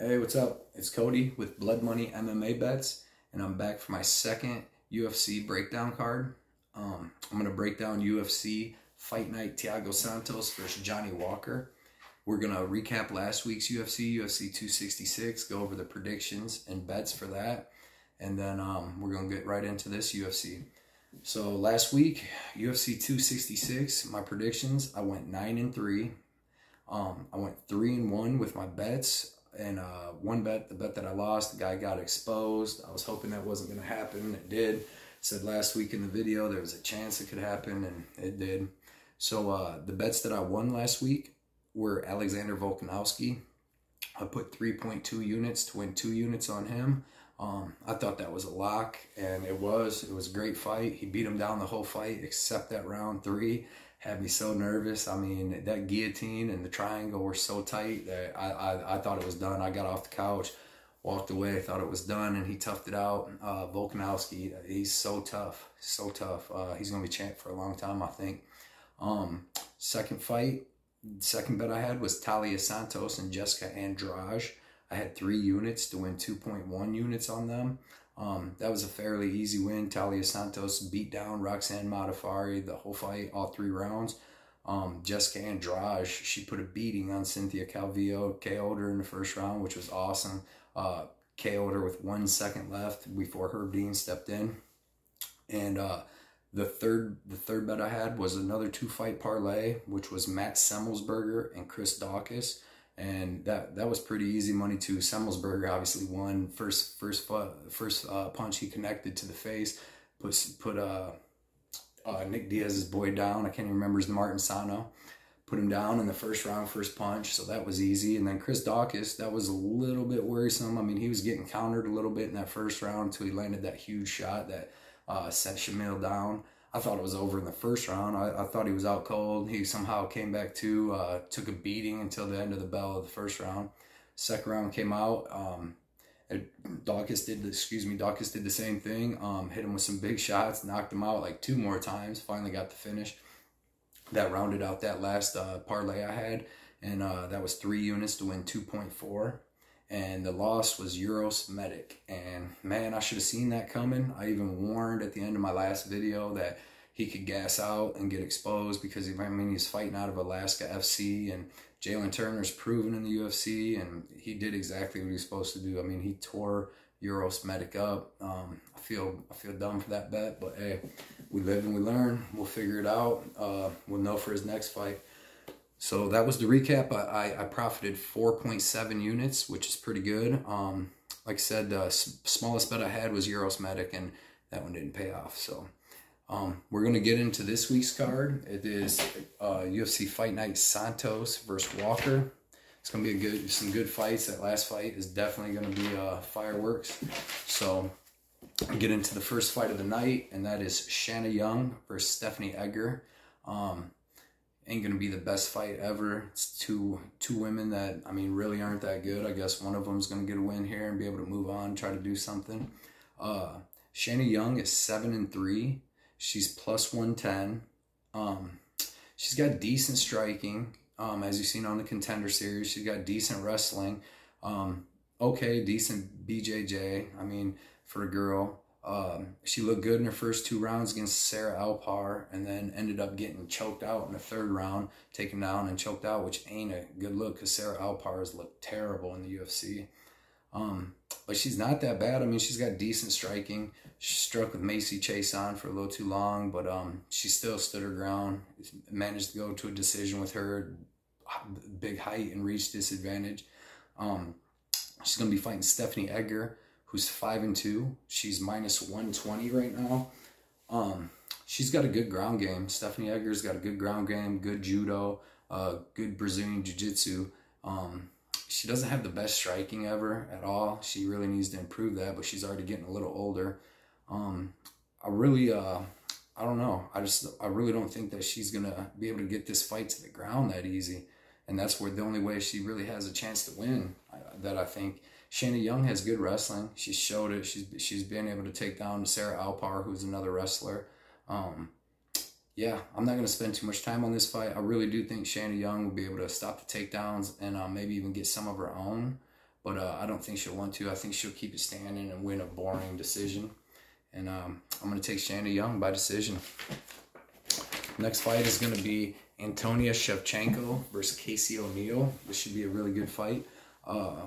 Hey, what's up? It's Cody with Blood Money MMA Bets, and I'm back for my second UFC breakdown card. Um, I'm going to break down UFC Fight Night Thiago Santos versus Johnny Walker. We're going to recap last week's UFC, UFC 266, go over the predictions and bets for that, and then um, we're going to get right into this UFC. So last week, UFC 266, my predictions, I went 9 and 3. Um, I went 3 and 1 with my bets and uh, one bet, the bet that I lost, the guy got exposed. I was hoping that wasn't going to happen. It did. Said last week in the video there was a chance it could happen, and it did. So uh, the bets that I won last week were Alexander Volkanovski. I put 3.2 units to win two units on him. Um, I thought that was a lock, and it was. It was a great fight. He beat him down the whole fight except that round three had me so nervous. I mean, that guillotine and the triangle were so tight that I, I, I thought it was done. I got off the couch, walked away, thought it was done, and he toughed it out. Uh, Volkanovski, he's so tough, so tough. Uh, he's going to be champ for a long time, I think. Um, second fight, second bet I had was Taila Santos and Jessica Andrade. I had three units to win 2.1 units on them. Um, that was a fairly easy win. Taila Santos beat down Roxanne Modafferi the whole fight, all three rounds. Um, Jessica Andrade, she put a beating on Cynthia Calvillo, KO'd her in the first round, which was awesome. Uh, KO'd her with one second left before Herb Dean stepped in. And uh, the third the third bet I had was another two fight parlay, which was Matt Semelsberger and Chris Daukaus and that that was pretty easy money too. Semelsberger obviously won first first first uh, punch he connected to the face, put put uh, uh, Nick Diaz's boy down. I can't even remember his Martin Sano. Put him down in the first round, first punch, so that was easy. And then Chris Daukaus, that was a little bit worrisome. I mean, he was getting countered a little bit in that first round until he landed that huge shot that uh, sent Shamil down. I thought it was over in the first round. I, I thought he was out cold. He somehow came back to, uh, took a beating until the end of the bell of the first round. Second round came out. Um, Daukaus did, the, excuse me, Daukaus did the same thing. Um, hit him with some big shots, knocked him out like two more times. Finally got the finish. That rounded out that last uh, parlay I had, and uh, that was three units to win 2.4 and the loss was Uros Medic. And man, I should have seen that coming. I even warned at the end of my last video that he could gas out and get exposed because I mean, he's fighting out of Alaska FC and Jalin Turner's proven in the UFC and he did exactly what he was supposed to do. I mean, he tore Uros Medic up. Um, I feel I feel dumb for that bet, but hey, we live and we learn. We'll figure it out. Uh, we'll know for his next fight. So that was the recap. I, I, I profited 4.7 units, which is pretty good. Um, like I said, the smallest bet I had was Uros Medic, and that one didn't pay off. So um, we're going to get into this week's card. It is uh, UFC Fight Night Santos versus Walker. It's going to be a good, some good fights. That last fight is definitely going to be uh, fireworks. So get into the first fight of the night, and that is Shanna Young versus Stephanie Egger. Um, ain't gonna be the best fight ever. It's two two women that I mean really aren't that good. I guess one of them's gonna get a win here and be able to move on, try to do something. Uh, Shanna Young is seven and three. She's plus one ten. Um, she's got decent striking. Um, as you've seen on the contender series, she's got decent wrestling. Um, okay, decent BJJ. I mean, for a girl. Um, she looked good in her first two rounds against Sarah Alpar and then ended up getting choked out in the third round, taken down and choked out, which ain't a good look because Sarah Alpar has looked terrible in the UFC. Um, but she's not that bad. I mean, she's got decent striking. She struck with Macy Chiasson for a little too long, but um, she still stood her ground. Managed to go to a decision with her big height and reach disadvantage. Um, she's going to be fighting Stephanie Egger who's five and two. She's minus one twenty right now. Um, she's got a good ground game. Stephanie Egger's got a good ground game, good judo, uh, good Brazilian jiu-jitsu. Um, she doesn't have the best striking ever at all. She really needs to improve that, but she's already getting a little older. Um, I really, uh, I don't know. I just, I really don't think that she's gonna be able to get this fight to the ground that easy, and that's where the only way she really has a chance to win. That I think Shanna Young has good wrestling. She showed it. She's she's been able to take down Sarah Alpar, who's another wrestler. Um, yeah, I'm not going to spend too much time on this fight. I really do think Shanna Young will be able to stop the takedowns and uh, maybe even get some of her own. but uh, I don't think she'll want to. I think she'll keep it standing and win a boring decision. And um, I'm going to take Shanna Young by decision. Next fight is going to be Antonia Shevchenko versus Casey O'Neill. This should be a really good fight. Uh,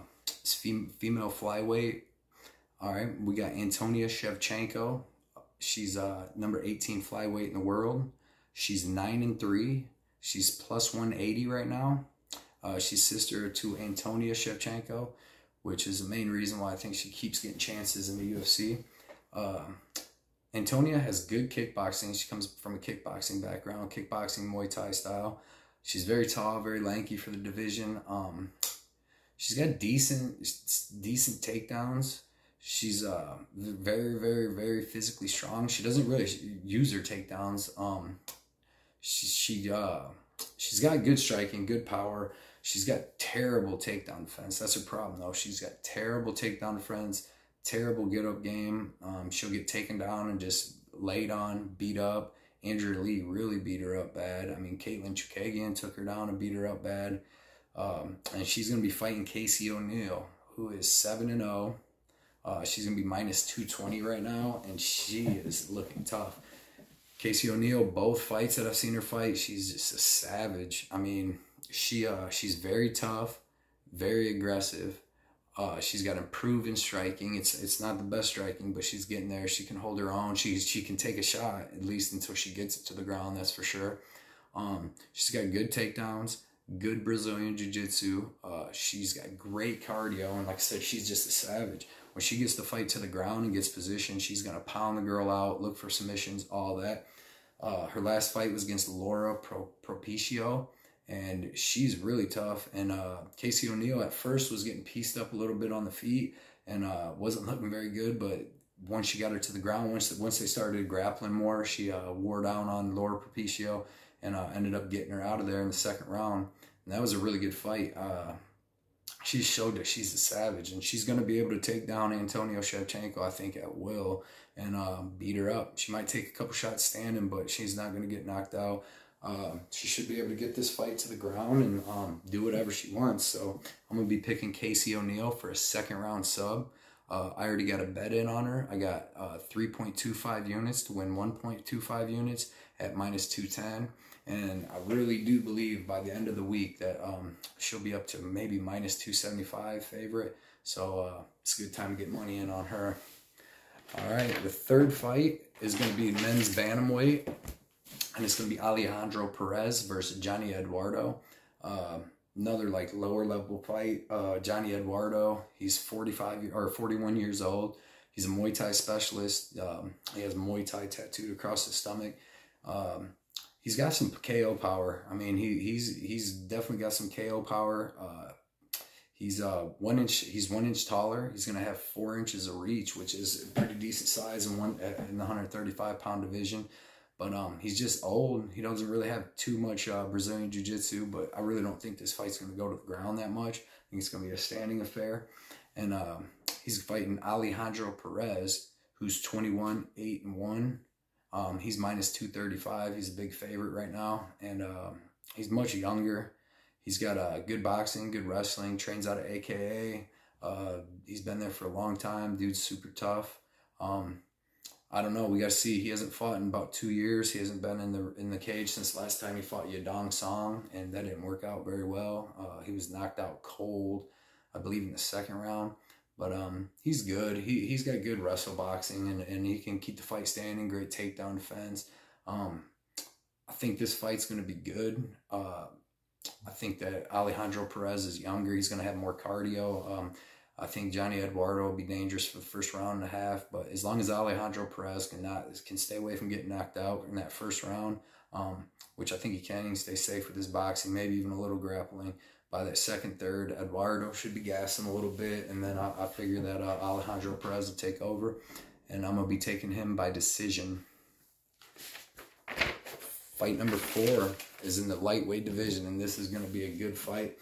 it's fem- female flyweight. All right, we got Antonia Shevchenko. She's uh, number 18 flyweight in the world. She's nine and three. She's plus 180 right now. Uh, she's sister to Antonia Shevchenko, which is the main reason why I think she keeps getting chances in the UFC. Uh, Antonia has good kickboxing. She comes from a kickboxing background, kickboxing Muay Thai style. She's very tall, very lanky for the division. Um, she's got decent, decent takedowns. She's uh, very, very, very physically strong. She doesn't really use her takedowns. Um, she she uh, she's got good striking, good power. She's got terrible takedown defense. That's her problem though. She's got terrible takedown defense, terrible get up game. Um, she'll get taken down and just laid on, beat up. Andrea Lee really beat her up bad. I mean, Katlyn Chookagian took her down and beat her up bad. Um, and she's going to be fighting Casey O'Neill, who is 7 and 0. Uh, she's going to be minus 220 right now, and she is looking tough. Casey O'Neill, both fights that I've seen her fight, she's just a savage. I mean, she uh she's very tough, very aggressive. Uh, she's got improved in striking. It's it's not the best striking, but she's getting there. She can hold her own. She she can take a shot at least until she gets it to the ground. That's for sure. Um, she's got good takedowns, good Brazilian jiu jitsu. Uh, she's got great cardio, and like I said, she's just a savage. When she gets the fight to the ground and gets positioned, she's gonna pound the girl out, look for submissions, all that. Uh, her last fight was against Laura Pro- Propicio and she's really tough. And uh, Casey O'Neill at first was getting pieced up a little bit on the feet and uh, wasn't looking very good. But once she got her to the ground, once once they started grappling more, she uh, wore down on Laura Propicio and uh, ended up getting her out of there in the second round. And that was a really good fight. Uh, she showed that she's a savage, and she's going to be able to take down Antonio Shevchenko, I think, at will and uh, beat her up. She might take a couple shots standing, but she's not going to get knocked out. Uh, she should be able to get this fight to the ground and um, do whatever she wants. So I'm going to be picking Casey O'Neill for a second round sub. Uh, I already got a bet in on her. I got uh, 3.25 units to win 1.25 units at minus 210. And I really do believe by the end of the week that um, she'll be up to maybe minus 275 favorite. So uh, it's a good time to get money in on her. All right, the third fight is going to be men's bantamweight and it's going to be Alejandro Perez versus Johnny Eduardo. Uh, another like lower level fight. Uh, Johnny Eduardo, he's 45 or 41 years old. He's a Muay Thai specialist. Um, he has Muay Thai tattooed across his stomach. Um, he's got some KO power. I mean, he he's he's definitely got some KO power. Uh, he's uh one inch. He's one inch taller. He's gonna have four inches of reach, which is a pretty decent size in one in the 135 pound division. But um, he's just old. He doesn't really have too much uh, Brazilian Jiu Jitsu, but I really don't think this fight's going to go to the ground that much. I think it's going to be a standing affair. And um, he's fighting Alejandro Perez, who's 21, 8 and 1. Um, he's minus 235. He's a big favorite right now. And uh, he's much younger. He's got uh, good boxing, good wrestling, trains out of AKA. Uh, he's been there for a long time. Dude's super tough. Um, I don't know. We got to see. He hasn't fought in about two years. He hasn't been in the in the cage since last time he fought Yadong Song, and that didn't work out very well. Uh, he was knocked out cold, I believe, in the second round. But um, he's good. He he's got good wrestle boxing, and, and he can keep the fight standing. Great takedown defense. Um, I think this fight's going to be good. Uh, I think that Alejandro Perez is younger. He's going to have more cardio. Um, I think Johnny Eduardo will be dangerous for the first round and a half, but as long as Alejandro Perez can not can stay away from getting knocked out in that first round, um, which I think he can, he can stay safe with his boxing, maybe even a little grappling. By that second, third, Eduardo should be gassing a little bit, and then I, I figure that uh, Alejandro Perez will take over, and I'm gonna be taking him by decision. Fight number four is in the lightweight division, and this is gonna be a good fight.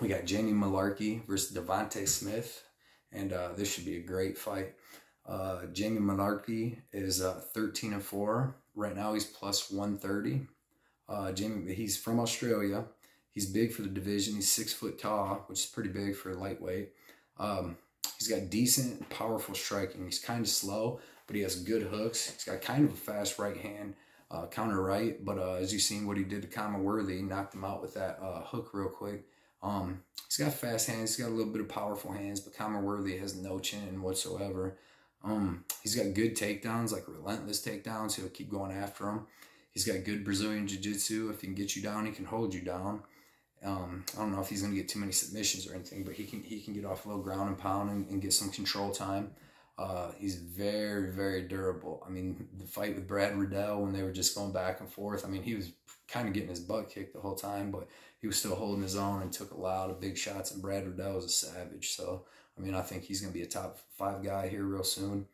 We got Jamie Mullarkey versus Devonte Smith, and uh, this should be a great fight. Uh, Jamie Mullarkey is uh, 13 and 4. Right now he's plus 130. Uh, Jamie, he's from Australia. He's big for the division. He's six foot tall, which is pretty big for a lightweight. Um, he's got decent, powerful striking. He's kind of slow, but he has good hooks. He's got kind of a fast right hand, uh, counter right. But uh, as you've seen what he did to Khama Worthy, knocked him out with that uh, hook real quick. Um, he's got fast hands. He's got a little bit of powerful hands, but Khama Worthy has no chin whatsoever. Um, he's got good takedowns, like relentless takedowns. He'll keep going after him. He's got good Brazilian jiu-jitsu. If he can get you down, he can hold you down. Um, I don't know if he's going to get too many submissions or anything, but he can he can get off a little ground and pound and, and get some control time. Uh, he's very very durable. I mean, the fight with Brad Riddell when they were just going back and forth. I mean, he was kind of getting his butt kicked the whole time, but he was still holding his own and took a lot of big shots. And Brad Riddell was a savage. So I mean, I think he's going to be a top five guy here real soon.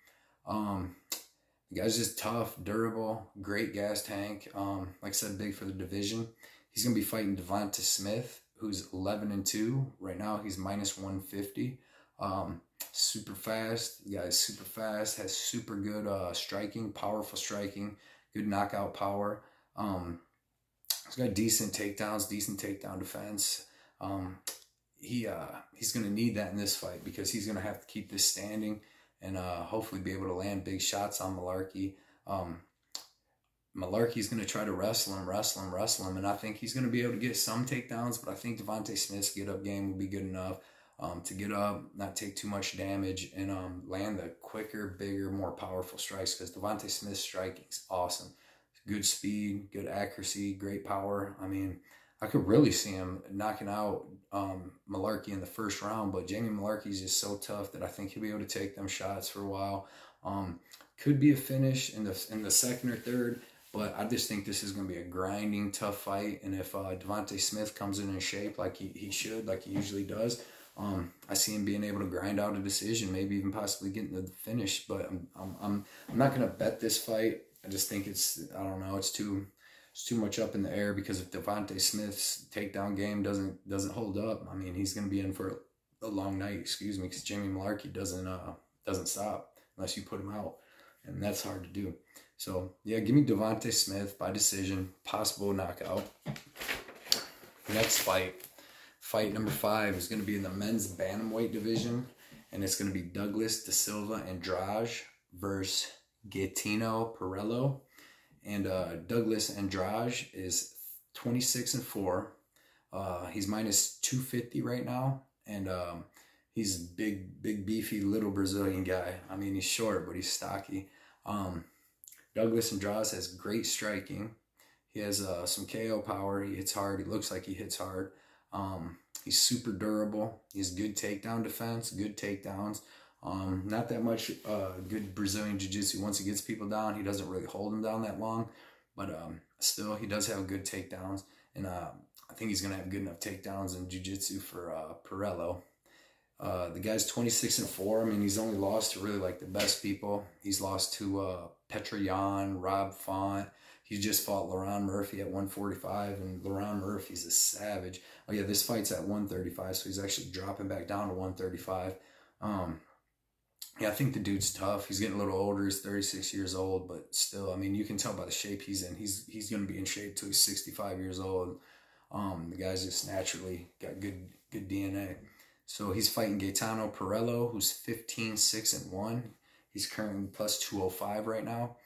Um, the guy's just tough, durable, great gas tank. Um, like I said, big for the division. He's going to be fighting Devonta Smith, who's 11 and 2. Right now, he's minus 150. Um, super fast. The guy's super fast, has super good uh, striking, powerful striking, good knockout power. Um, he's got decent takedowns, decent takedown defense. Um, he uh, he's going to need that in this fight because he's going to have to keep this standing and uh, hopefully be able to land big shots on Mullarkey. Um, Mullarkey's going to try to wrestle him, wrestle him, wrestle him, and I think he's going to be able to get some takedowns. But I think Devonta Smith's get up game will be good enough um, to get up, not take too much damage, and um, land the quicker, bigger, more powerful strikes. Because Devonta Smith's striking is awesome, good speed, good accuracy, great power. I mean, I could really see him knocking out um, Mullarkey in the first round, but Jamie Mullarkey is just so tough that I think he'll be able to take them shots for a while. Um, could be a finish in the in the second or third, but I just think this is going to be a grinding, tough fight. And if uh, Devonta Smith comes in in shape like he, he should, like he usually does, um, I see him being able to grind out a decision, maybe even possibly getting the finish. But I'm I'm I'm, I'm not going to bet this fight. I just think it's I don't know. It's too it's too much up in the air because if Devonta Smith's takedown game doesn't doesn't hold up, I mean he's going to be in for a long night. Excuse me, because Jamie Mullarkey doesn't uh doesn't stop unless you put him out, and that's hard to do. So yeah, give me Devonta Smith by decision, possible knockout. Next fight, fight number five is going to be in the men's bantamweight division, and it's going to be Douglas Da Silva and Andrade versus Gaetano Pirrello. And uh, Douglas Andrade is 26 and 4. Uh, he's minus 250 right now. And um, he's big, big, beefy little Brazilian guy. I mean, he's short, but he's stocky. Um, Douglas Andrade has great striking. He has uh, some KO power. He hits hard. He looks like he hits hard. Um, he's super durable. He has good takedown defense, good takedowns. Um, not that much uh, good Brazilian Jiu-Jitsu. Once he gets people down, he doesn't really hold them down that long. But um, still, he does have good takedowns. And uh, I think he's going to have good enough takedowns in Jiu-Jitsu for uh, Pirrello. Uh, the guy's 26 and 4. I mean, he's only lost to really like the best people. He's lost to uh, Petr Rob Font. He just fought Lerone Murphy at 145, and Lerone Murphy's a savage. Oh, yeah, this fight's at 135, so he's actually dropping back down to 135. Um, yeah, I think the dude's tough. He's getting a little older. He's 36 years old, but still, I mean, you can tell by the shape he's in. He's he's going to be in shape till he's 65 years old. Um, the guy's just naturally got good good DNA. So he's fighting Gaetano Pirrello, who's 15, 6, and 1. He's currently plus 205 right now.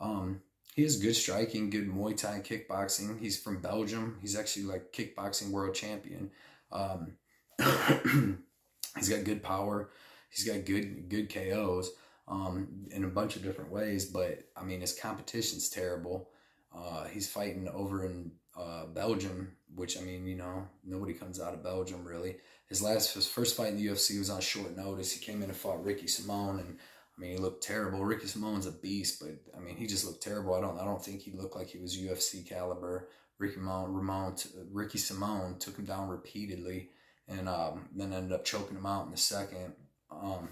Um, he has good striking, good Muay Thai kickboxing. He's from Belgium. He's actually like kickboxing world champion. Um, he's got good power he's got good good KOs um, in a bunch of different ways. But I mean, his competition's terrible. Uh, he's fighting over in uh, Belgium, which I mean, you know, nobody comes out of Belgium really. His last, his first fight in the UFC was on short notice. He came in and fought Ricky Simon, and I mean, he looked terrible. Ricky Simone's a beast, but I mean, he just looked terrible. I don't, I don't think he looked like he was UFC caliber. Ricky Ramon, Ramon Ricky Simone took him down repeatedly, and um, then ended up choking him out in the second. Um,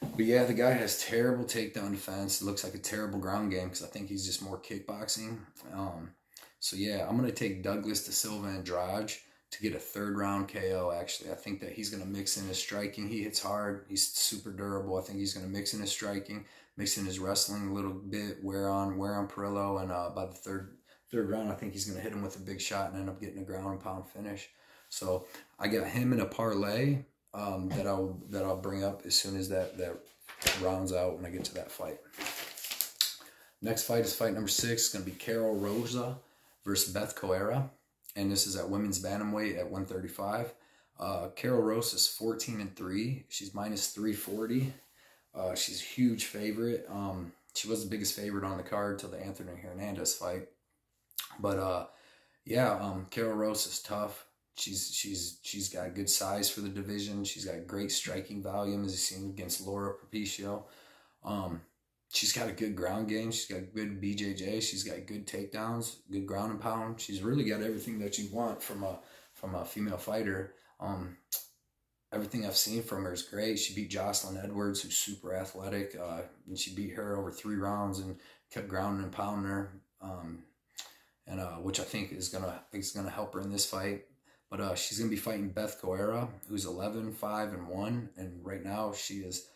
but yeah, the guy has terrible takedown defense. It looks like a terrible ground game because I think he's just more kickboxing. Um, so yeah, I'm gonna take Douglas Da Silva Andrade to get a third round KO. Actually, I think that he's gonna mix in his striking. He hits hard. He's super durable. I think he's gonna mix in his striking, mix in his wrestling a little bit, wear on wear on Pirrello, and uh, by the third third round, I think he's gonna hit him with a big shot and end up getting a ground and pound finish. So I got him in a parlay um, that I'll that I'll bring up as soon as that that rounds out when I get to that fight. Next fight is fight number six. It's gonna be Karol Rosa versus Beth Correia, and this is at women's bantamweight at 135. Uh, Karol Rosa is 14 and three. She's minus 340. Uh, she's a huge favorite. Um, she was the biggest favorite on the card till the Anthony Hernandez fight. But uh, yeah, um, Karol Rosa is tough. She's she's she's got good size for the division. She's got great striking volume, as you've seen against Laura Propicio. Um, she's got a good ground game. She's got good BJJ. She's got good takedowns, good ground and pound. She's really got everything that you want from a from a female fighter. Um, everything I've seen from her is great. She beat Jocelyn Edwards, who's super athletic, uh, and she beat her over three rounds and kept grounding and pounding her, um, and uh, which I think is gonna is gonna help her in this fight. But uh, she's gonna be fighting Beth Correia, who's 11, 5, and one, and right now she is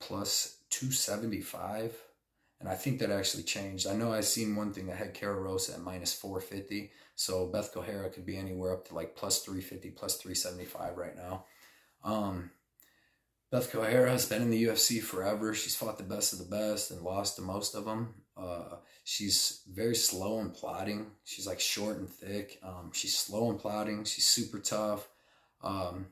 plus 275. And I think that actually changed. I know I've seen one thing that had Karol Rosa at minus 450. So Beth Correia could be anywhere up to like plus 350, plus 375 right now. Um, Beth Correia has been in the UFC forever. She's fought the best of the best and lost to most of them. Uh, she's very slow and plodding. She's like short and thick. Um, she's slow and plodding. She's super tough. Um,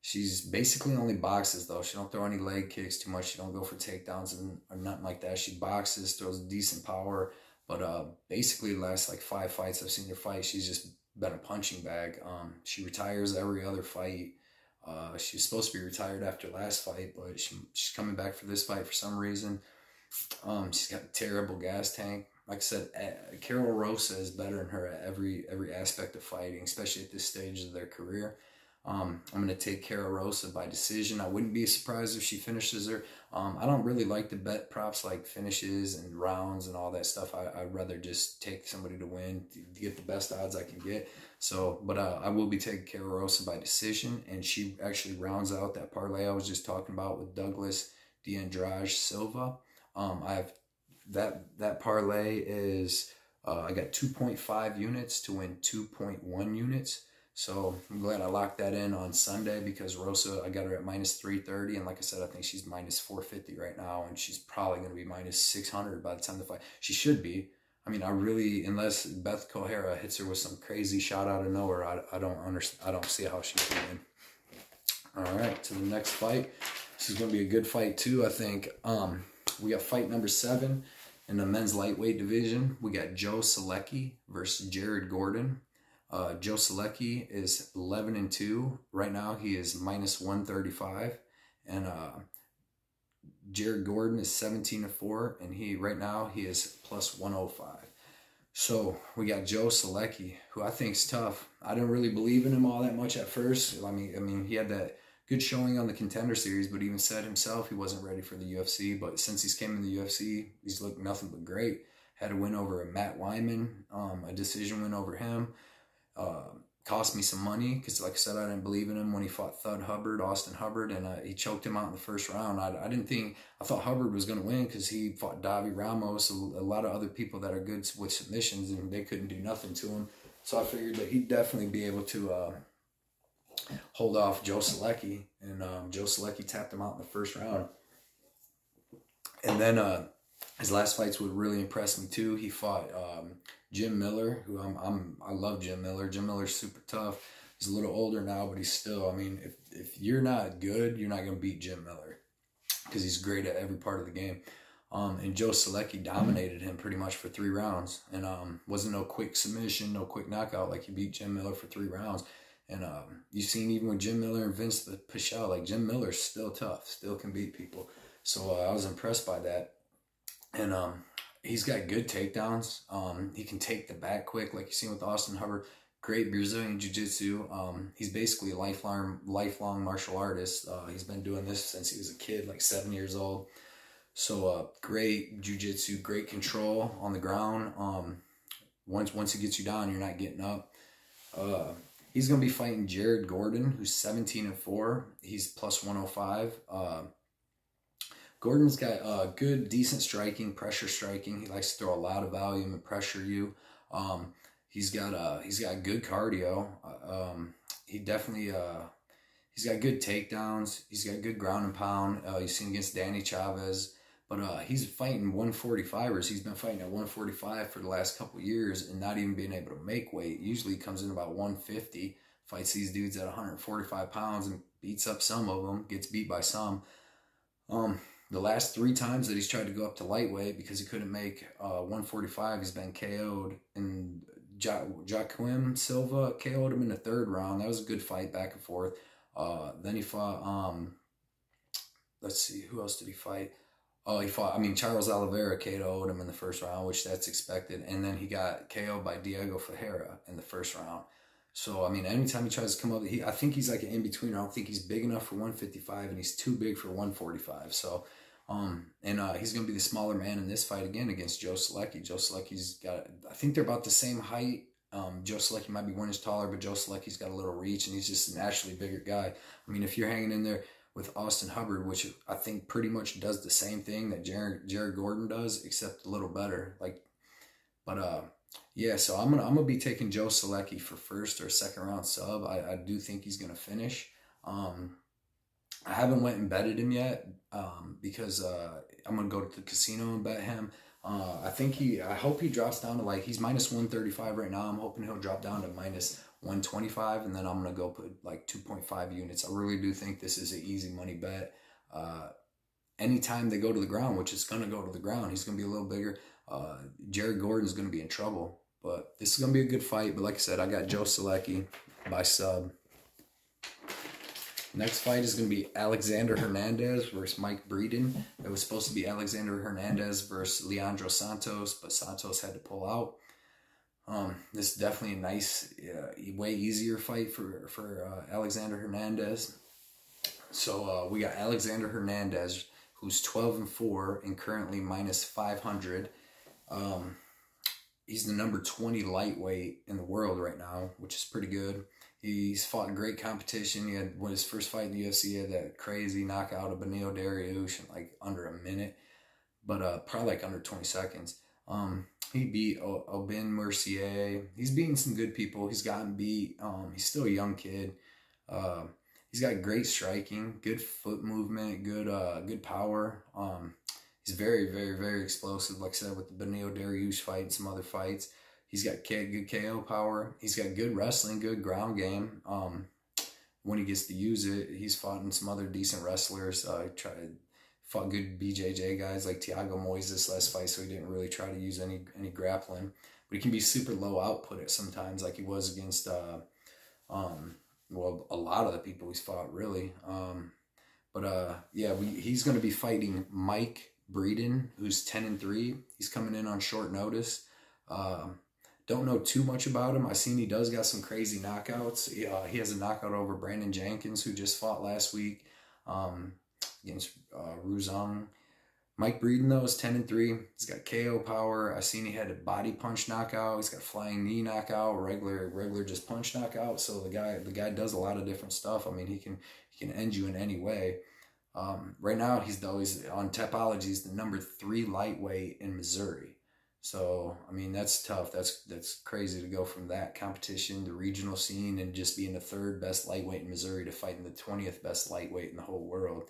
she's basically only boxes though. She don't throw any leg kicks too much. She don't go for takedowns and or nothing like that. She boxes, throws decent power. But uh, basically, last like five fights I've seen her fight, she's just been a punching bag. Um, she retires every other fight. Uh, supposed to be retired after last fight, but she, she's coming back for this fight for some reason. Um, she's got a terrible gas tank. Like I said, uh, Karol Rosa is better than her at every every aspect of fighting, especially at this stage of their career. Um, I'm going to take Karol Rosa by decision. I wouldn't be surprised if she finishes her. Um, I don't really like to bet props like finishes and rounds and all that stuff. I, would rather just take somebody to win to get the best odds I can get. So, but uh, I will be taking Karol Rosa by decision, and she actually rounds out that parlay I was just talking about with Douglas D'Andrade Silva. Um, I have that that parlay is uh, I got 2.5 units to win 2.1 units. So I'm glad I locked that in on Sunday because Rosa, I got her at minus 330. And like I said, I think she's minus 450 right now. And she's probably going to be minus 600 by the time the fight. She should be. I mean, I really, unless Beth Correia hits her with some crazy shot out of nowhere, I, I don't understand. I don't see how she can win. All right, to the next fight. This is going to be a good fight too, I think. Um, we got fight number seven in the men's lightweight division. We got Joe Solecki versus Jared Gordon. Uh, Joe Solecki is 11 and 2. Right now, he is minus 135. And uh, Jared Gordon is 17 and 4. And he, right now, he is plus 105. So we got Joe Solecki, who I think is tough. I didn't really believe in him all that much at first. I mean, I mean, he had that good showing on the contender series, but even said himself he wasn't ready for the UFC. But since he's came in the UFC, he's looked nothing but great. Had a win over Matt Wiman, um, a decision win over him. Uh, cost me some money because, like I said, I didn't believe in him when he fought Thud Hubbard, Austin Hubbard, and uh, he choked him out in the first round. I, I didn't think I thought Hubbard was going to win because he fought Davi Ramos, a, a, lot of other people that are good with submissions, and they couldn't do nothing to him. So I figured that he'd definitely be able to uh, hold off Joe Solecki, and um, Joe Solecki tapped him out in the first round. And then uh, his last fights would really impress me too. He fought um, Jim Miller, who I'm, I'm I love Jim Miller. Jim Miller's super tough. He's a little older now, but he's still. I mean, if if you're not good, you're not gonna beat Jim Miller because he's great at every part of the game. Um, and Joe Solecki dominated him pretty much for three rounds, and um, wasn't no quick submission, no quick knockout. Like he beat Jim Miller for three rounds. And um, you've seen even with Jim Miller and Vince Pichel, like Jim Miller's still tough, still can beat people. So uh, I was impressed by that. And um, he's got good takedowns. Um, he can take the back quick, like you seen with Austin Hubbard. Great Brazilian Jiu Jitsu. Um, he's basically a lifelong, lifelong martial artist. Uh, he's been doing this since he was a kid, like seven years old. So uh, great Jiu Jitsu, great control on the ground. Um, once once he gets you down, you're not getting up. Uh, he's gonna be fighting Jared Gordon, who's 17 and four. He's plus 105. Gordon's got uh, good, decent striking, pressure striking. He likes to throw a lot of volume and pressure you. Um, he's got uh, he's got good cardio. Uh, um, he definitely uh, he's got good takedowns. He's got good ground and pound. Uh, you've seen against Danny Chavez. But uh, he's fighting 145ers. He's been fighting at 145 for the last couple years and not even being able to make weight. Usually comes in about 150, fights these dudes at 145 pounds and beats up some of them, gets beat by some. Um, the last three times that he's tried to go up to lightweight because he couldn't make uh, 145, he's been KO'd. And Joaquim Silva KO'd him in the third round. That was a good fight back and forth. Uh, then he fought, um, let's see, who else did he fight? Oh, he fought. I mean, Charles Oliveira KO'd him in the first round, which that's expected, and then he got KO'd by Diego Ferreira in the first round. So I mean, anytime he tries to come up, he I think he's like an in between. I don't think he's big enough for 155, and he's too big for 145. So, um, and uh, he's gonna be the smaller man in this fight again against Joe Solecki. Joe Solecki's got, I think they're about the same height. Um, Joe Solecki might be one inch taller, but Joe Solecki's got a little reach, and he's just a naturally bigger guy. I mean, if you're hanging in there with Austin Hubbard, which I think pretty much does the same thing that Jared, Jared Gordon does, except a little better. Like, but uh, yeah. So I'm gonna I'm gonna be taking Joe Solecki for first or second round sub. I, I do think he's gonna finish. Um, I haven't went and betted him yet um, because uh, I'm gonna go to the casino and bet him. Uh, I think he. I hope he drops down to like he's minus one thirty five right now. I'm hoping he'll drop down to minus 125 and then I'm to go put like 2.5 units. I really do think this is an easy money bet. Uh, anytime they go to the ground, which is to go to the ground, he's to be a little bigger. Uh, Jared Gordon's to be in trouble. But this is to be a good fight. But like I said, I got Joe Solecki by sub. Next fight is going to be Alexander Hernandez versus Mike Breeden. It was supposed to be Alexander Hernandez versus Leonardo Santos, but Santos had to pull out. Um, this is definitely a nice, uh, way easier fight for for uh, Alexander Hernandez. So uh, we got Alexander Hernandez, who's twelve and four and currently minus five hundred. Um, he's the number twenty lightweight in the world right now, which is pretty good. He's fought great competition. He had when his first fight in the UFC, he had that crazy knockout of Beneil Dariush in like under a minute, but uh, probably like under twenty seconds. Um, he beat Aubin Mercier. He's beaten some good people. He's gotten beat. Um, he's still a young kid. Uh, he's got great striking, good foot movement, good uh, good power. Um, he's very, very, very explosive. Like I said, with the Beneil Dariush fight and some other fights, he's got good KO power. He's got good wrestling, good ground game. Um, when he gets to use it, he's fought in some other decent wrestlers. Uh, tried fought good BJJ guys like Thiago Moises last fight, so he didn't really try to use any any grappling. But he can be super low output at sometimes, like he was against uh, um, well, a lot of the people he's fought really. Um, but uh, yeah, we, he's going to be fighting Mike Breeden, who's ten and three. He's coming in on short notice. Uh, don't know too much about him. I seen he does got some crazy knockouts. He, uh, he has a knockout over Brandon Jenkins, who just fought last week. Um, against uh, Ruzang. Mike Breeden though is ten and three. He's got KO power. I seen he had a body punch knockout. He's got flying knee knockout, regular regular just punch knockout. So the guy the guy does a lot of different stuff. I mean he can he can end you in any way. Um, right now he's always on Tapology. He's the number three lightweight in Missouri. So I mean that's tough. That's that's crazy to go from that competition, the regional scene, and just being the third best lightweight in Missouri to fighting the twentieth best lightweight in the whole world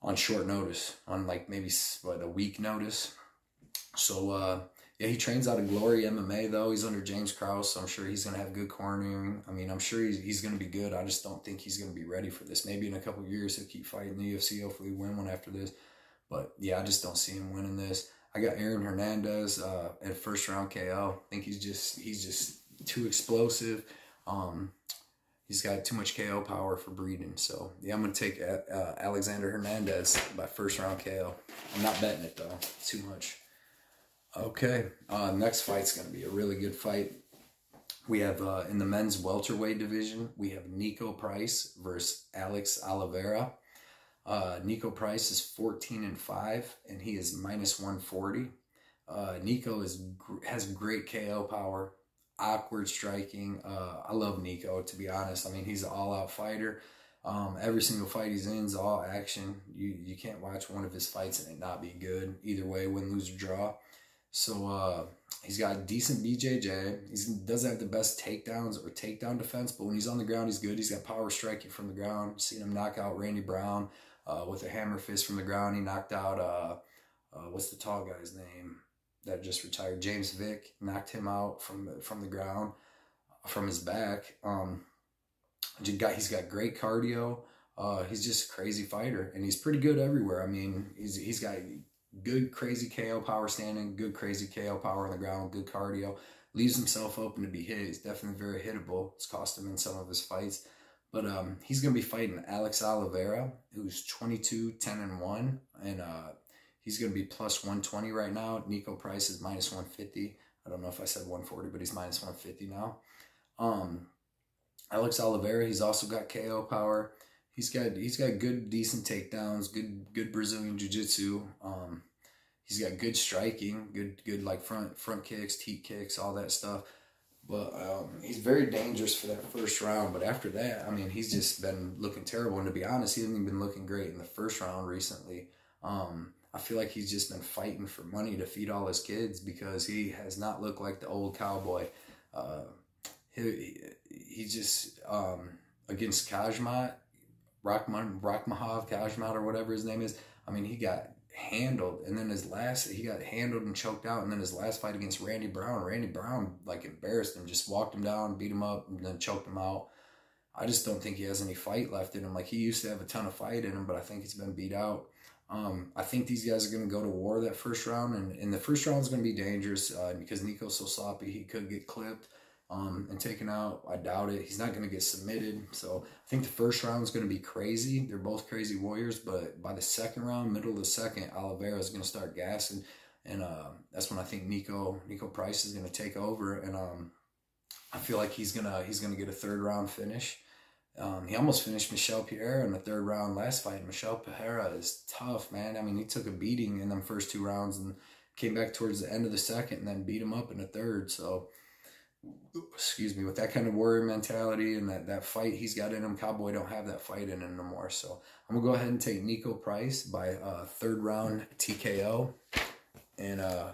on short notice, on like maybe what a week notice. So uh, yeah, he trains out of Glory MMA though. He's under James Krause. So I'm sure he's gonna have good cornering. I mean, I'm sure he's he's gonna be good. I just don't think he's gonna be ready for this. Maybe in a couple years he'll keep fighting the UFC. Hopefully win one after this. But yeah, I just don't see him winning this. I got Aaron Hernandez uh, at first round KO. I think he's just he's just too explosive. Um, he's got too much KO power for Breeden. So yeah, I'm gonna take uh, uh Alexander Hernandez by first round KO. I'm not betting it though, too much. Okay, uh, next fight's gonna be a really good fight. We have uh, in the men's welterweight division, we have Niko Price versus Alex Oliveira. Uh, Niko Price is 14 and 5, and he is minus 140. Uh, Niko is has great KO power, awkward striking. Uh, I love Niko, to be honest. I mean, he's an all out fighter. Um, every single fight he's in is all action. You you can't watch one of his fights and it not be good. Either way, win, lose, or draw. So uh, he's got decent BJJ. He doesn't have the best takedowns or takedown defense, but when he's on the ground, he's good. He's got power striking from the ground. Seen him knock out Randy Brown uh, with a hammer fist from the ground. He knocked out uh, uh, what's the tall guy's name that just retired? James Vick knocked him out from from the ground, from his back. Um, he's got great cardio. Uh, he's just a crazy fighter, and he's pretty good everywhere. I mean, he's he's got good crazy KO power standing, good crazy KO power on the ground, good cardio. Leaves himself open to be hit. He's definitely very hittable. It's cost him in some of his fights. But um, he's going to be fighting Alex Oliveira, who's 22, 10, and 1. And uh, he's going to be plus 120 right now. Niko Price is minus 150. I don't know if I said 140, but he's minus 150 now. Um, Alex Oliveira, he's also got KO power. He's got he's got good decent takedowns, good good Brazilian jiu-jitsu. Um, he's got good striking, good good like front front kicks, teep kicks, all that stuff. But um, he's very dangerous for that first round. But after that, I mean, he's just been looking terrible. And to be honest, he hasn't even been looking great in the first round recently. Um, I feel like he's just been fighting for money to feed all his kids because he has not looked like the old cowboy. Uh, he, he just um, against Khamzat, Rakhman, Rakhmahav Khamzat or whatever his name is. I mean, he got handled, and then his last he got handled and choked out, and then his last fight against Randy Brown, Randy Brown like embarrassed him, just walked him down, beat him up, and then choked him out. I just don't think he has any fight left in him. Like he used to have a ton of fight in him, but I think he's been beat out. Um, I think these guys are going to go to war that first round, and, and the first round is going to be dangerous uh, because Niko's so sloppy. He could get clipped um, and taken out. I doubt it. He's not going to get submitted. So I think the first round is going to be crazy. They're both crazy warriors, but by the second round, middle of the second, Oliveira is going to start gassing, and uh, that's when I think Niko Niko Price is going to take over, and um, I feel like he's gonna he's gonna get a third round finish. Um, he almost finished Michel Pierre in the third round last fight. Michel Pereira is tough, man. I mean, he took a beating in them first two rounds and came back towards the end of the second and then beat him up in the third. So, excuse me, with that kind of warrior mentality and that, that fight he's got in him, Cowboy don't have that fight in him no more. So, I'm to go ahead and take Niko Price by uh, third round TKO. And uh,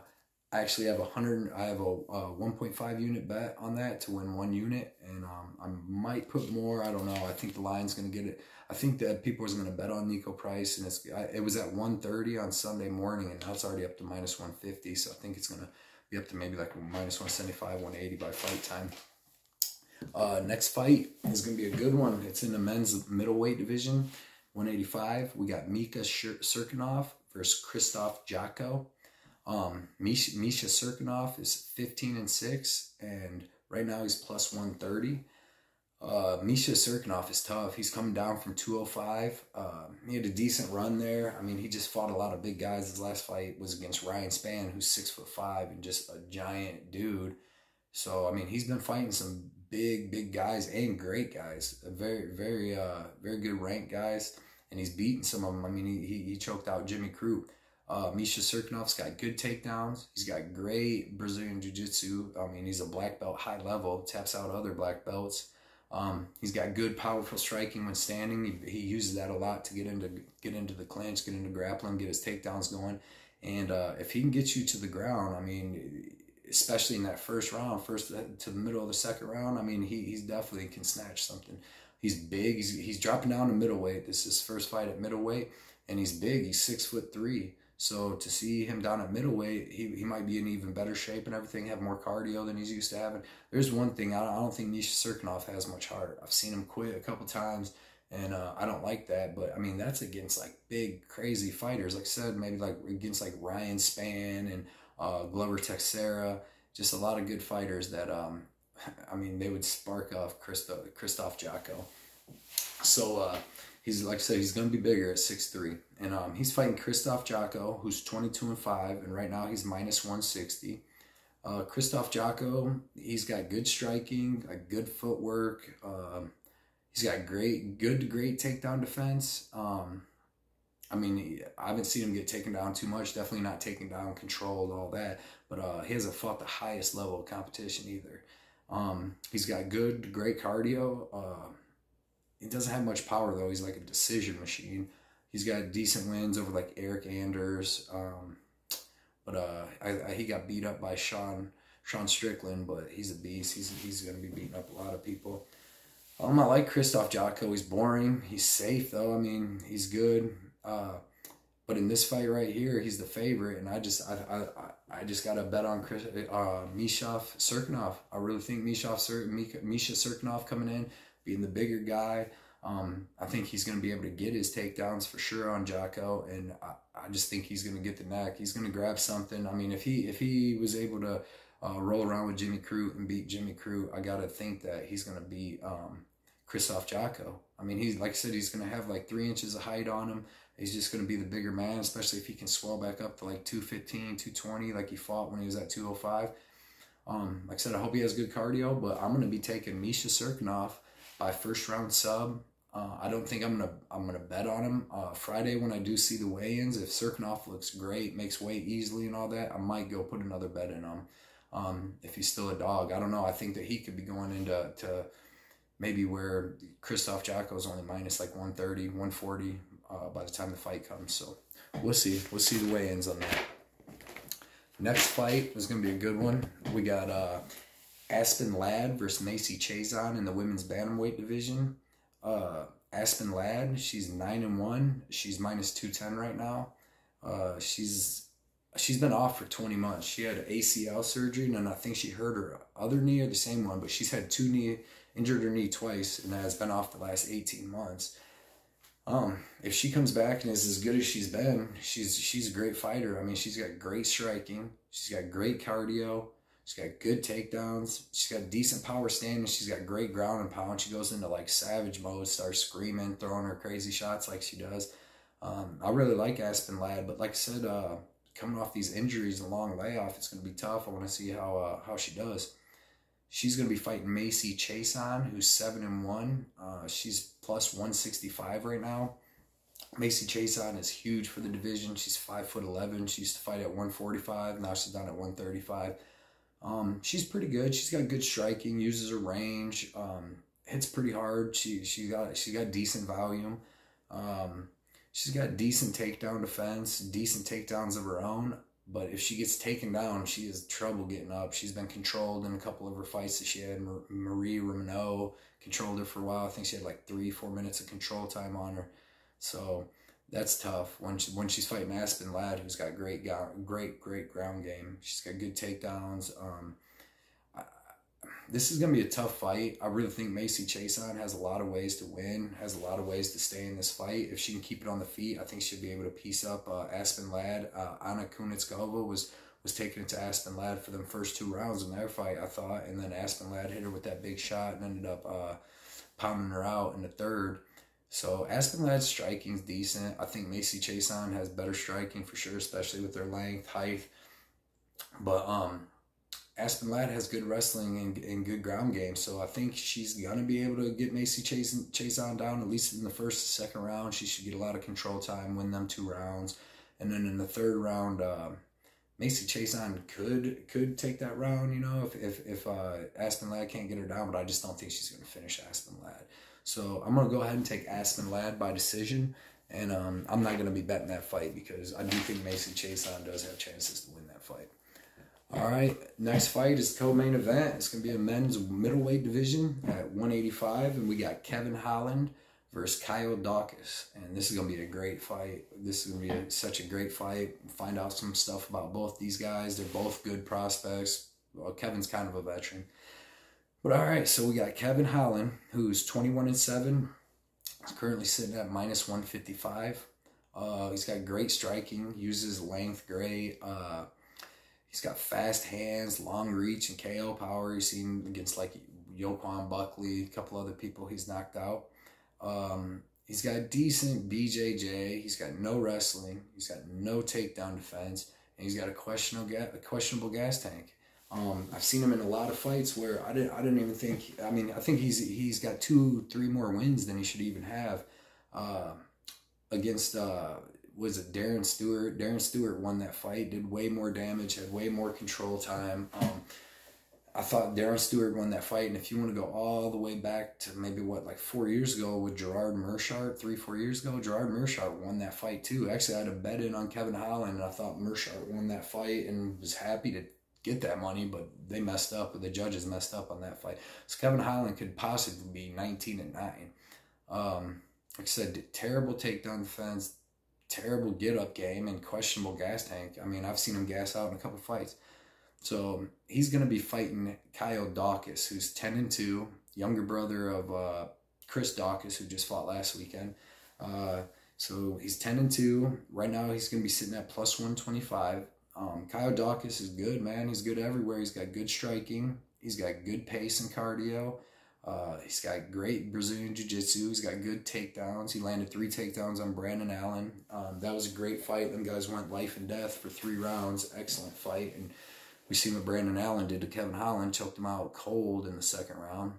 I actually have a hundred. I have a, a 1.5 unit bet on that to win one unit, and um, I might put more. I don't know. I think the line's going to get it. I think that people was going to bet on Niko Price, and it's it was at 130 on Sunday morning, and now it's already up to minus 150. So I think it's going to be up to maybe like minus 175, 180 by fight time. Uh, next fight is going to be a good one. It's in the men's middleweight division, 185. We got Mika Cirkunov versus Krzysztof Jotko. Um, Misha, Misha Cirkunov is 15 and 6, and right now he's plus 130. Uh, Misha Cirkunov is tough. He's coming down from 205. Uh, he had a decent run there. I mean, he just fought a lot of big guys. His last fight was against Ryan Spann, who's six foot five and just a giant dude. So I mean, he's been fighting some big, big guys and great guys. Very, very, uh, very good ranked guys, and he's beaten some of them. I mean, he he, choked out Jimmy Crute. Uh, Misha Cirkunov's got good takedowns. He's got great Brazilian Jiu Jitsu. I mean, he's a black belt, high level, taps out other black belts. Um, he's got good, powerful striking when standing. He, he, uses that a lot to get into get into the clinch, get into grappling, get his takedowns going. And uh, if he can get you to the ground, I mean, especially in that first round, first to the middle of the second round, I mean, he he's definitely can snatch something. He's big. He's he's dropping down to middleweight. This is his first fight at middleweight, and he's big. He's six foot three. So to see him down at middleweight, he, he might be in even better shape and everything, have more cardio than he's used to having. There's one thing, I don't, I don't think Misha Cirkunov has much heart. I've seen him quit a couple times, and uh, I don't like that. But I mean, that's against like big, crazy fighters. Like I said, maybe like against like Ryan Spann and uh, Glover Teixeira. Just a lot of good fighters that, um, I mean, they would spark off Christoph, Krzysztof Jotko. So, uh, He's like I said, he's going to be bigger at six three, and um, he's fighting Krzysztof Jotko, who's twenty two and five, and right now he's minus one sixty. Uh, Krzysztof Jotko, he's got good striking, a good footwork. Um, he's got great, good, great takedown defense. Um, I mean, I haven't seen him get taken down too much. Definitely not taken down, controlled, all that. But uh, he hasn't fought the highest level of competition either. Um, he's got good, great cardio. Uh, he doesn't have much power though. He's like a decision machine. He's got decent wins over like Eric Anders. Um, but uh, I, I, he got beat up by Sean Sean Strickland, but he's a beast. He's he's gonna be beating up a lot of people. Um, I like Krzysztof Jotko. He's boring. He's safe though. I mean, he's good. Uh, but in this fight right here, he's the favorite, and I just I I, I just got to bet on Chris, uh, Mishov Cirkunov. I really think Mishov Misha Cirkunov coming in, being the bigger guy. Um, I think he's going to be able to get his takedowns for sure on Jotko, and I, I just think he's going to get the neck. He's going to grab something. I mean, if he if he was able to uh, roll around with Jimmy Crute and beat Jimmy Crute, I got to think that he's going to beat um, Krzysztof Jotko. I mean, he's like I said, he's going to have like three inches of height on him. He's just going to be the bigger man, especially if he can swell back up to like 215, 220, like he fought when he was at 205. Um, like I said, I hope he has good cardio, but I'm going to be taking Misha Cirkunov by first round sub. Uh, I don't think I'm gonna I'm gonna bet on him uh, Friday when I do see the weigh-ins. If Cirkunov looks great, makes weight easily and all that, I might go put another bet in him. Um, if he's still a dog, I don't know. I think that he could be going into to maybe where Krzysztof Jotko is only minus like 130, 140 uh, by the time the fight comes. So we'll see. We'll see the weigh-ins on that. Next fight is to be a good one. We got uh, Aspen Ladd versus Macy Chiasson in the women's bantamweight division. Uh, Aspen Ladd, she's nine and one. She's minus two ten right now. Uh, she's she's been off for 20 months. She had ACL surgery, and I think she hurt her other knee or the same one, but she's had two knee injured her knee twice, and has been off the last 18 months. Um, if she comes back and is as good as she's been, she's she's a great fighter. I mean, she's got great striking, she's got great cardio, she's got good takedowns, she's got decent power standing, she's got great ground and pound. She goes into like savage mode, starts screaming, throwing her crazy shots like she does. Um, I really like Aspen Ladd, but like I said, uh, coming off these injuries, a long layoff, it's going to be tough. I want to see how uh, how she does. She's going to be fighting Macy Chiasson, who's seven and one. Uh, she's plus one sixty five right now. Macy Chiasson is huge for the division. She's five foot eleven. She used to fight at one forty five. Now she's down at one thirty five. Um, she's pretty good. She's got good striking. Uses her range. Um, hits pretty hard. She she got she got decent volume. Um, she's got decent takedown defense, decent takedowns of her own. But if she gets taken down, she has trouble getting up. She's been controlled in a couple of her fights that she had. Marie Romano controlled her for a while. I think she had like three, four minutes of control time on her. So that's tough. When she, when she's fighting Aspen Ladd, who's got great, great, great ground game. She's got good takedowns. Um, this is going to be a tough fight. I really think Macy Chiasson has a lot of ways to win, has a lot of ways to stay in this fight. If she can keep it on the feet, I think she'll be able to piece up uh, Aspen Ladd. Uh, Ana Kunitskova was was taking it to Aspen Ladd for them first two rounds in their fight, I thought, and then Aspen Ladd hit her with that big shot and ended up uh, pounding her out in the third. So Aspen Ladd's striking is decent. I think Macy Chiasson has better striking for sure, especially with their length, height. But um, Aspen Ladd has good wrestling and, and good ground game, so I think she's gonna be able to get Macy Chase Chiasson down at least in the first second round. She should get a lot of control time, win them two rounds, and then in the third round, uh, Macy Chiasson could could take that round. You know, if if if uh, Aspen Ladd can't get her down, but I just don't think she's gonna finish Aspen Ladd. So I'm gonna go ahead and take Aspen Ladd by decision, and um, I'm not gonna be betting that fight because I do think Macy Chiasson does have chances to win that fight. All right, next fight is co-main event. It's going to be a men's middleweight division at 185, and we got Kevin Holland versus Kyle Daukaus. And this is going to be a great fight. This is going to be a, such a great fight. Find out some stuff about both these guys. They're both good prospects. Well, Kevin's kind of a veteran. But all right, so we got Kevin Holland, who's 21 and 7. He's currently sitting at minus 155. Uh, he's got great striking, uses length great. Uh, He's got fast hands, long reach, and KO power. He's seen against like Joaquin Buckley, a couple other people he's knocked out. Um, he's got decent BJJ. He's got no wrestling. He's got no takedown defense, and he's got a questionable a questionable gas tank. Um, I've seen him in a lot of fights where I didn't I didn't even think. I mean, I think he's he's got two three more wins than he should even have. Uh, against uh, was it Darren Stewart? Darren Stewart won that fight, did way more damage, had way more control time. Um, I thought Darren Stewart won that fight, and if you want to go all the way back to maybe what like four years ago with Gerard Meerschaert, three four years ago, Gerard Meerschaert won that fight too. Actually, I had a bet in on Kevin Holland, and I thought Meerschaert won that fight, and was happy to get that money, but they messed up. The judges messed up on that fight. So Kevin Holland could possibly be nineteen and nine. Um, like I said, terrible takedown defense, terrible get up game, and questionable gas tank. I mean, I've seen him gas out in a couple fights. So he's going to be fighting Kyle Daukaus, who's 10 and 2, younger brother of uh, Chris Daukaus, who just fought last weekend. Uh, so he's 10 and 2. Right now, he's going to be sitting at plus 125. Um, Kyle Daukaus is good, man. He's good everywhere. He's got good striking, he's got good pace and cardio. Uh, he's got great Brazilian Jiu Jitsu. He's got good takedowns. He landed three takedowns on Brandon Allen. Um, that was a great fight. Them guys went life and death for three rounds. Excellent fight. And we see what Brandon Allen did to Kevin Holland, choked him out cold in the second round,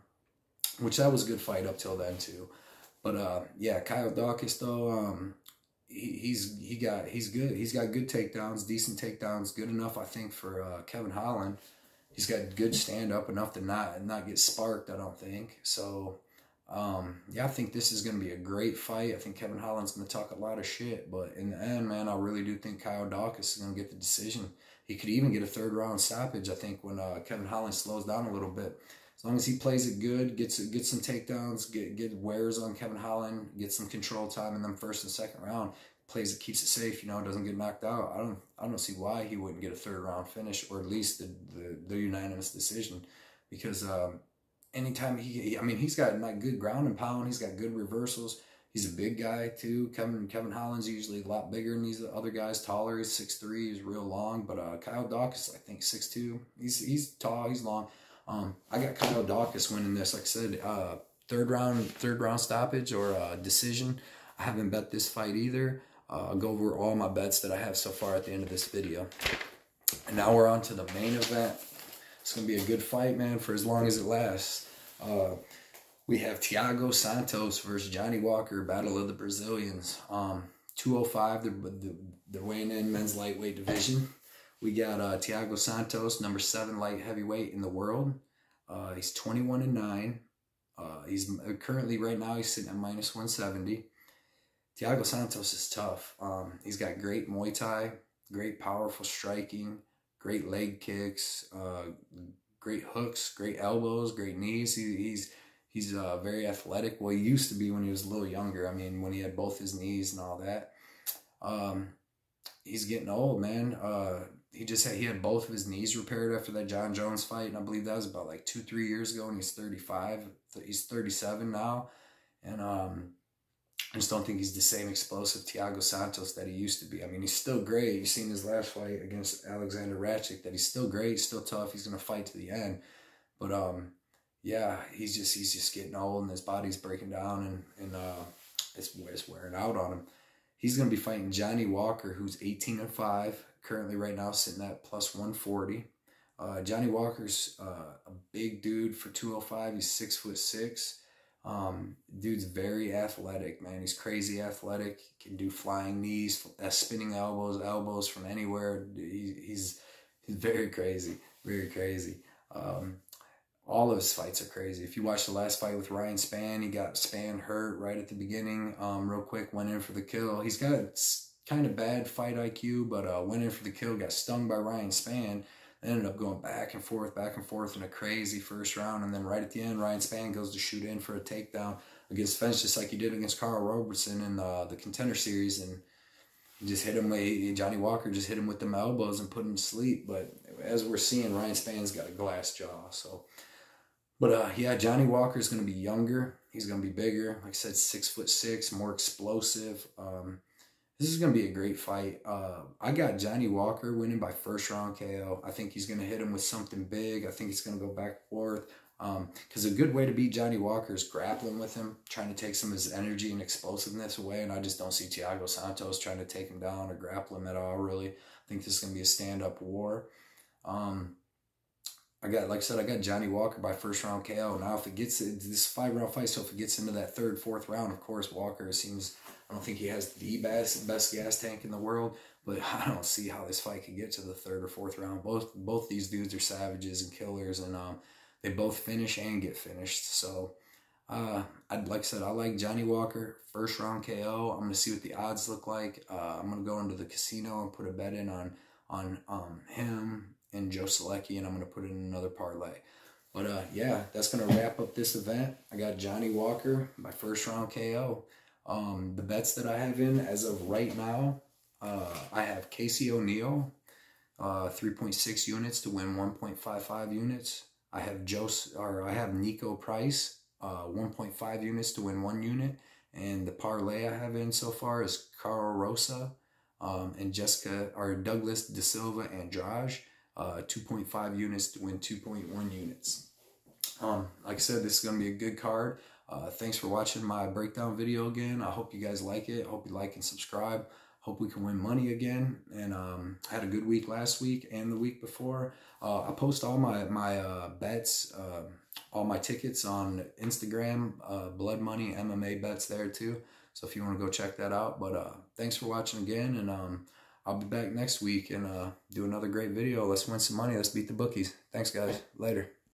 which that was a good fight up till then too. But uh, yeah, Kyle Daukaus, though, um, he, he's he got he's good. He's got good takedowns, decent takedowns, good enough I think for uh, Kevin Holland. He's got good stand up enough to not not get sparked. I don't think so. Um, yeah, I think this is going to be a great fight. I think Kevin Holland's going to talk a lot of shit, but in the end, man, I really do think Kyle Daukaus is going to get the decision. He could even get a third round stoppage. I think when uh, Kevin Holland slows down a little bit, as long as he plays it good, gets gets some takedowns, get get wears on Kevin Holland, gets some control time in them first and second round, plays it, keeps it safe, you know, doesn't get knocked out. I don't I don't see why he wouldn't get a third round finish or at least the the, the unanimous decision, because um, anytime he, I mean, he's got like good ground and pound, he's got good reversals. He's a big guy too. Kevin Kevin Holland's usually a lot bigger than these other guys. Taller. He's six three. He's real long. But uh, Kyle Daukaus, I think six two. He's he's tall. He's long. Um, I got Kyle Daukaus winning this. Like I said, uh, third round third round stoppage or uh, decision. I haven't bet this fight either. Uh, I'll go over all my bets that I have so far at the end of this video. And now we're on to the main event. It's gonna be a good fight, man, for as long as it lasts. Uh, we have Thiago Santos versus Johnny Walker, Battle of the Brazilians. Um, 205, they're, they're weighing in men's lightweight division. We got uh, Thiago Santos, number seven light heavyweight in the world. Uh, he's 21 and 9. Uh, he's uh, currently, right now, he's sitting at minus 170. Thiago Santos is tough. Um, he's got great Muay Thai, great powerful striking, great leg kicks, uh, great hooks, great elbows, great knees. He, he's He's uh, very athletic. Well, he used to be when he was a little younger. I mean, when he had both his knees and all that. Um, he's getting old, man. Uh, he just had, he had both of his knees repaired after that Jon Jones fight, and I believe that was about like two, three years ago. And he's thirty five. He's thirty seven now, and um, I just don't think he's the same explosive Thiago Santos that he used to be. I mean, he's still great. You've seen his last fight against Aleksandar Rakic that he's still great, he's still tough. He's gonna fight to the end, but um, yeah, he's just he's just getting old and his body's breaking down and and uh, it's it's wearing out on him. He's gonna be fighting Johnny Walker, who's 18 and five, currently right now sitting at plus 140. Uh, Johnny Walker's uh, a big dude for 205. He's six foot six. Um, dude's very athletic, man. He's crazy athletic. Can do flying knees, uh, spinning elbows, elbows from anywhere. He, he's he's very crazy, very crazy. Um, all of his fights are crazy. If you watch the last fight with Ryan Spann, he got Spann hurt right at the beginning, um, real quick, went in for the kill. He's got kind of bad fight IQ, but uh, went in for the kill, got stung by Ryan Spann, ended up going back and forth, back and forth in a crazy first round. And then right at the end, Ryan Spann goes to shoot in for a takedown against Fence, just like he did against Karl Roberson in the, the contender series. And just hit him with Johnny Walker just hit him with the elbows and put him to sleep. But as we're seeing, Ryan Spann's got a glass jaw. So but uh, yeah, Johnny Walker is going to be younger. He's going to be bigger. Like I said, six foot six, more explosive. Um, this is going to be a great fight. Uh, I got Johnny Walker winning by first round KO. I think he's going to hit him with something big. I think he's going to go back and forth. Because um, a good way to beat Johnny Walker is grappling with him, trying to take some of his energy and explosiveness away. And I just don't see Thiago Santos trying to take him down or grapple him at all, really. I think this is going to be a stand up war. Um, I got, like I said, I got Johnny Walker by first round KO. Now, if it gets this five round fight, so if it gets into that third, fourth round, of course, Walker seems. I don't think he has the best best gas tank in the world, but I don't see how this fight could get to the third or fourth round. Both both these dudes are savages and killers, and um, they both finish and get finished. So, uh, I'd like I said, I like Johnny Walker first round KO. I'm gonna see what the odds look like. Uh, I'm gonna go into the casino and put a bet in on on um him and Joe Solecki, and I'm to put in another parlay. But uh, yeah, that's to wrap up this event. I got Johnny Walker, my first round KO. Um, the bets that I have in as of right now, uh, I have Casey O'Neill, uh, 3.6 units to win 1.55 units. I have Joe, or I have Niko Price, uh, 1.5 units to win one unit. And the parlay I have in so far is Karol Rosa um, and Jessica, or Douglas De Silva Andrade uh, 2.5 units to win 2.1 units. Um, like I said, this is going to be a good card. Uh, thanks for watching my breakdown video again. I hope you guys like it. hope you like and subscribe. Hope we can win money again. And um, I had a good week last week and the week before. Uh, I post all my my uh, bets, uh, all my tickets on Instagram, uh, Blood Money MMA bets there too. So if you want to go check that out. But uh, thanks for watching again, and um, I'll be back next week and uh, do another great video. Let's win some money. Let's beat the bookies. Thanks, guys. Later.